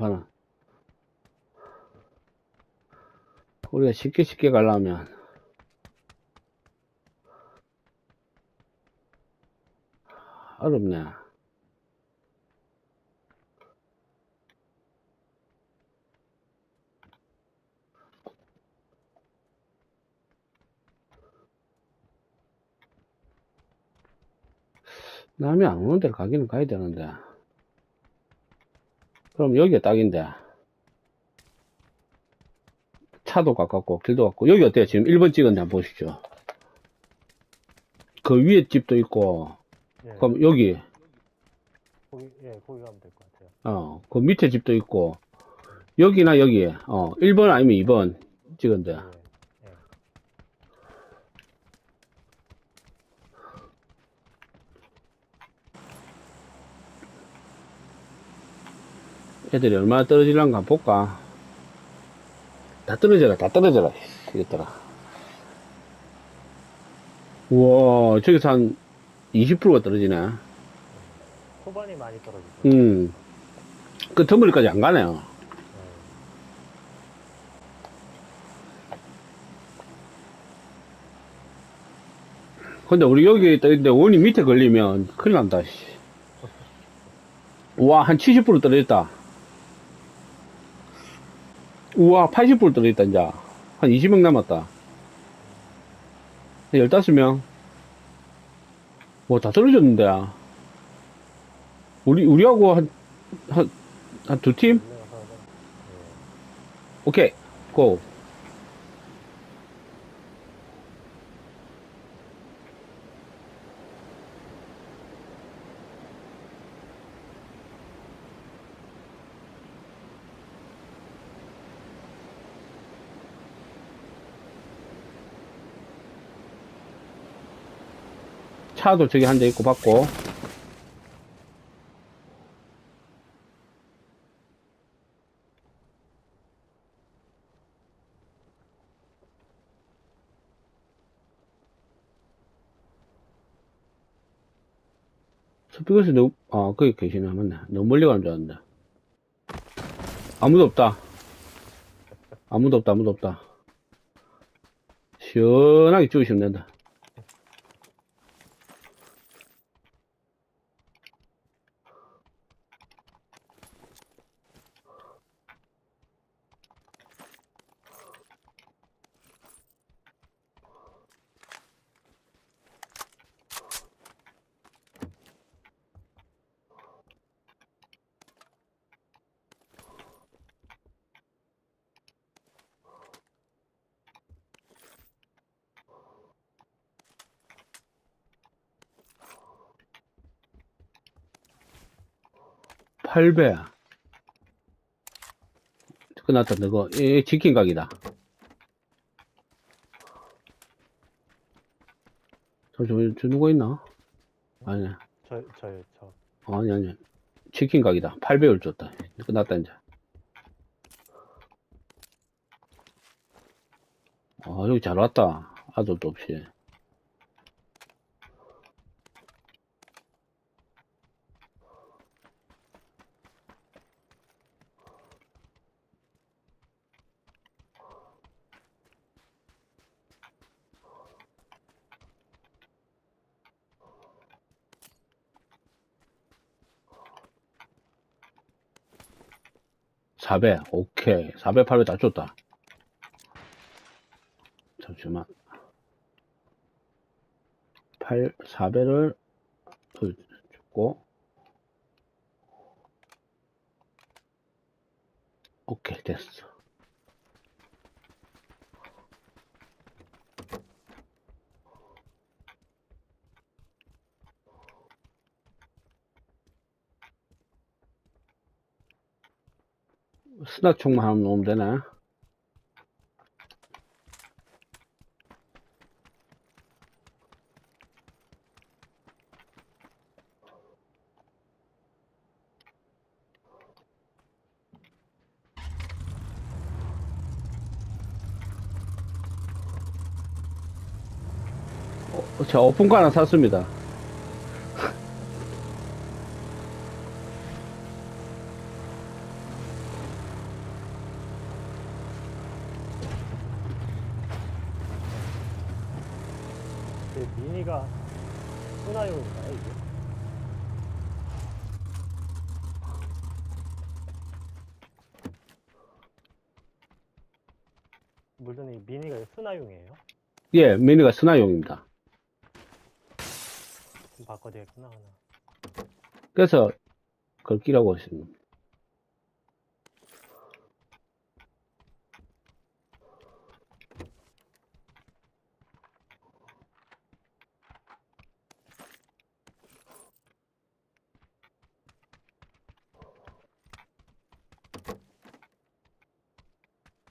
봐라. 우리가 쉽게 쉽게 가려면 어렵네. 남이 안 오는 데를 가기는 가야 되는데. 그럼 여기가 딱인데. 차도 가깝고, 길도 가깝고. 여기 어때요? 지금 1번 찍었는데 한번 보십시오. 그 위에 집도 있고, 예, 그럼 여기, 거기, 예, 거기 가면 될 것 같아요. 어, 그 밑에 집도 있고, 여기나 여기, 어, 1번 아니면 2번 찍은데. 예, 예. 애들이 얼마나 떨어질란가 한번 볼까? 다 떨어져라, 다 떨어져라. 이겼더라. 우와, 저기서 한 20%가 떨어지네. 초반이 많이 떨어지죠. 음. 그 터물리까지 안 가네요. 예. 근데 우리 여기 있는데 원이 밑에 걸리면 큰일 난다, 씨. 우와, 한 70% 떨어졌다. 우와, 80% 떨어졌다, 이제. 한 20명 남았다. 15명. 와, 다 떨어졌는데. 우리, 우리하고 한, 한, 한 두 팀? 올라가서, 오케이, 고. 차도 저기 한 대 있고 받고. 스피커스 너무 아 거기 계시네. 맞네. 너무 멀리 가는 줄 알았는데 아무도 없다. 아무도 없다 아무도 없다. 시원하게 죽으시면 된다 팔배 끝났다 너거. 이 치킨 가게다. 저, 저, 저 누구 있나? 아니네 저, 저요, 저. 아니 아니. 치킨 가게다. 8배율 줬다. 끝났다 이제. 아 여기 잘 왔다. 아들도 없이 사배 오케이. 사배 8배 다 줬다. 잠시만. 8 4배를 줬고. 오케이 됐어 스나총만 하면 놓으면 되나? 어, 제가 오픈카 하나 샀습니다. 이게 미니가 소나용인가요, 이게? 물론이 미니가 스나용이에요? 예, 미니가 스나용입니다. 좀 바꿔야겠구나, 하나. 그래서 끼라고 했습니다.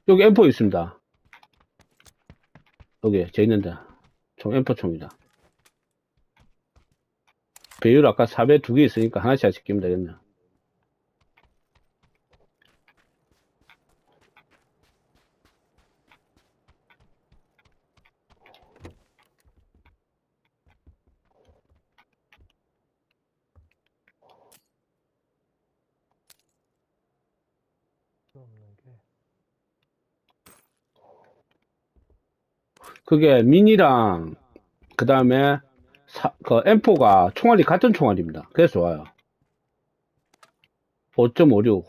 여기 M4 있습니다. 여기, 제 있는데. 총 M4 총이다. 배율 아까 4배 두 개 있으니까 하나씩 지키면 되겠네. 필요 없는 게. 그게 미니랑 그 다음에 그 M4가 총알이 같은 총알입니다. 그래서 좋아요. 5.56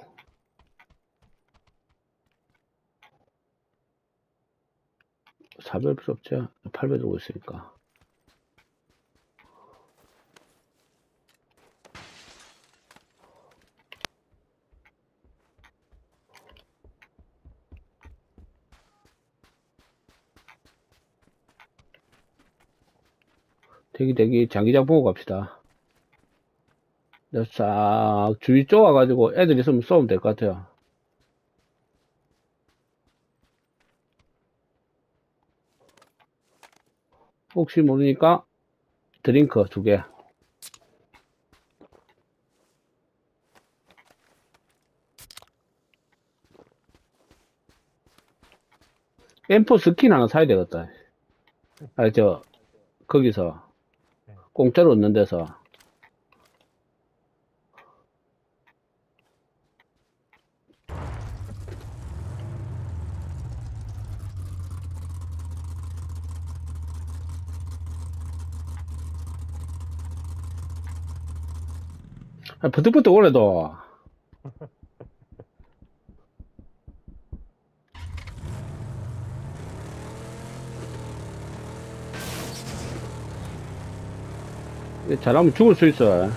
4배 필요 없지 8배 들고 있으니까 대기 대기 장기장 보고 갑시다. 싹 주위 쪼아가지고 애들 있으면 쏘면 될 것 같아요. 혹시 모르니까 드링크 두 개. M4 스킨 하나 사야 되겠다. 아, 저, 거기서 공짜로 얻는 데서. 아, 버뜩버뜩 오래도 잘하면 죽을 수 있어.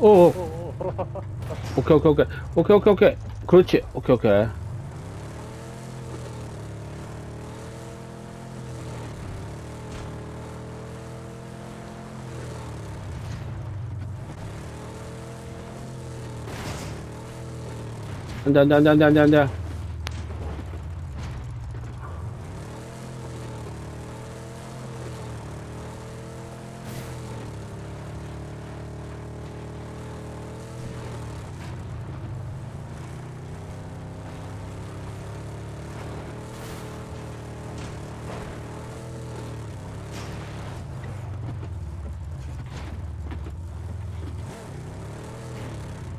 오, 오케이, 오케이, 오케이, 오케이, 오케이, 오케이. 그렇지, 오케이, 오케이. 안 돼, 안 돼, 안 돼, 안 돼, 안 돼, 안 돼.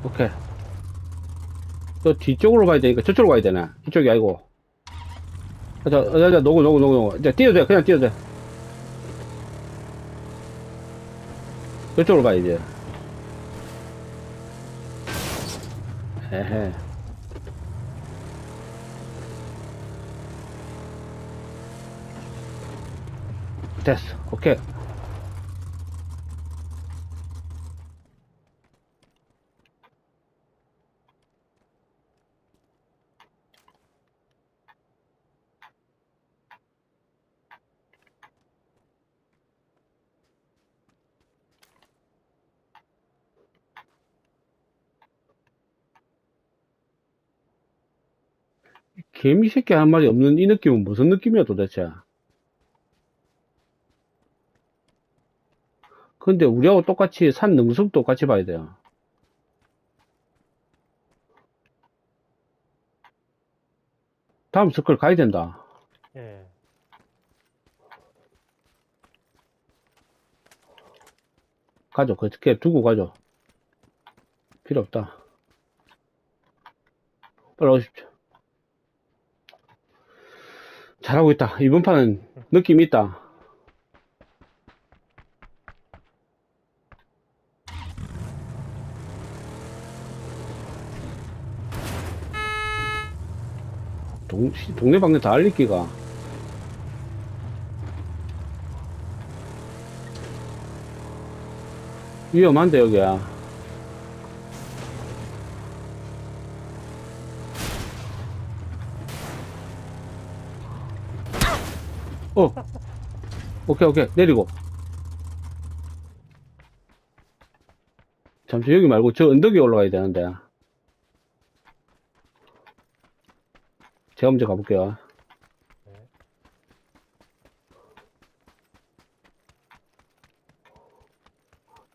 오케이. 저 뒤쪽으로 가야 되니까 저쪽으로 가야 되네. 이쪽이 아니고. 자, 자, 자, 자, 노고, 노고, 노고, 노고. 이제 뛰어도 돼. 그냥 뛰어도 돼. 저쪽으로 가야지. 에헤. 됐어. 오케이. 개미 새끼 한 마리 없는 이 느낌은 무슨 느낌이야 도대체? 근데 우리하고 똑같이 산 능숙도 같이 봐야 돼요. 다음 서클 가야 된다. 예. 가죠. 그렇게 두고 가죠. 필요 없다. 빨리 오십시오. 잘하고 있다. 이번 판은 느낌 있다. 동, 씨, 동네 방네 다 알리기가. 위험한데, 여기야. 어. 오케이, 오케이. 내리고. 잠시 여기 말고 저 언덕에 올라가야 되는데. 제가 먼저 가볼게요. 네.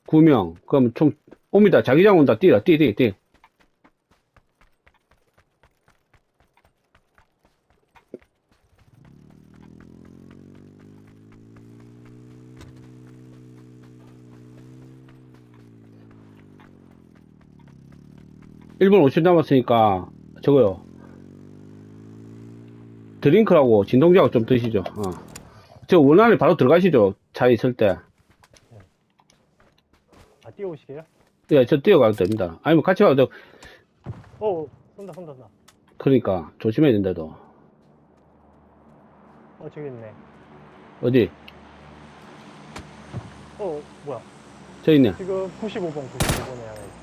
구명 그럼 총, 옵니다. 자기장 온다. 뛰라, 뛰, 뛰, 뛰. 일분 50 남았으니까, 저거요. 드링크라고 진동제약 좀 드시죠. 어. 저 원안에 바로 들어가시죠. 차에 있을 때. 아, 뛰어오시게요? 예, 저 뛰어가도 됩니다. 아니면 같이 가도, 돼. 어, 쏜다, 쏜다, 쏜다. 그러니까, 조심해야 된다도. 어, 저기 있네. 어디? 어, 뭐야. 저 있네. 지금 95번, 95번에 하나 있어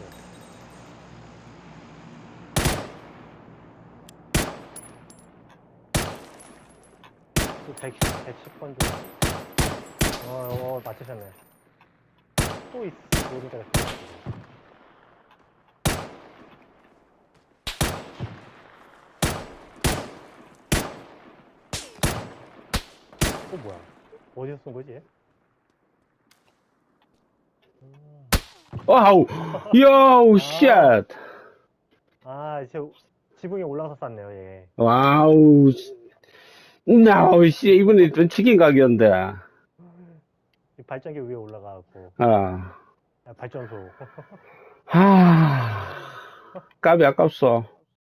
110, 110번 중. 어, 어, 맞추셨네. 또 있어. 모르겠다. 어, 뭐야. 어디서 쏜 거지? 와우! 야우, 쉣! 아, 이제 지붕에 올라가서 쐈네요, 얘. 와우, 씨. 나우, 씨, 이번에 좀 치킨 가게인데. 이 발전기 위에 올라가고, 아, 아, 발전소. 하, 까비 아깝소.